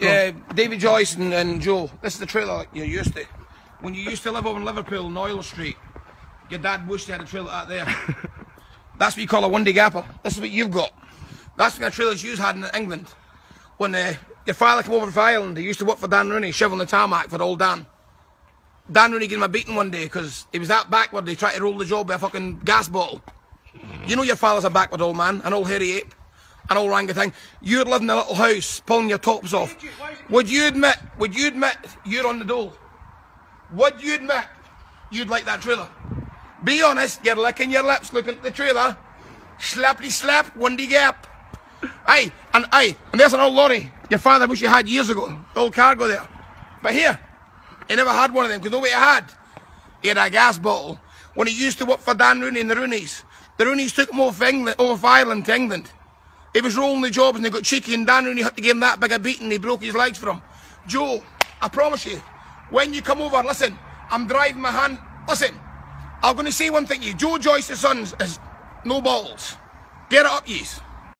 Yeah, David Joyce and, and Joe. This is the trailer you're used to. When you used to live over in Liverpool, in Oil Street, your dad wished he had a trailer out there. That's what you call a windy gapper. This is what you've got. That's the kind of trailers you had in England. When uh, your father came over from Ireland, he used to work for Dan Rooney, shoveling the tarmac for old Dan. Dan Rooney gave him a beating one day because he was that backward he tried to roll the job with a fucking gas bottle. You know your father's a backward old man, an old hairy ape, an orangutan. You're living in a little house, pulling your tops off. Would you admit, would you admit you're on the dole? Would you admit you'd like that trailer? Be honest, you're licking your lips looking at the trailer. Slappy slap, windy gap. Aye, and aye, and there's an old lorry your father wish you had years ago. The old cargo there. But here, he never had one of them because what he had, he had a gas bottle. When he used to work for Dan Rooney and the Rooneys, the Rooneys took him over, England, over Ireland to England. He was rolling the jobs and they got cheeky and Dan Rooney had to give him that big a beating. He broke his legs for him. Joe, I promise you, when you come over, listen, I'm driving my hand. Listen, I'm going to say one thing to you. Joe Joyce's sons is no balls. Get it up, yees.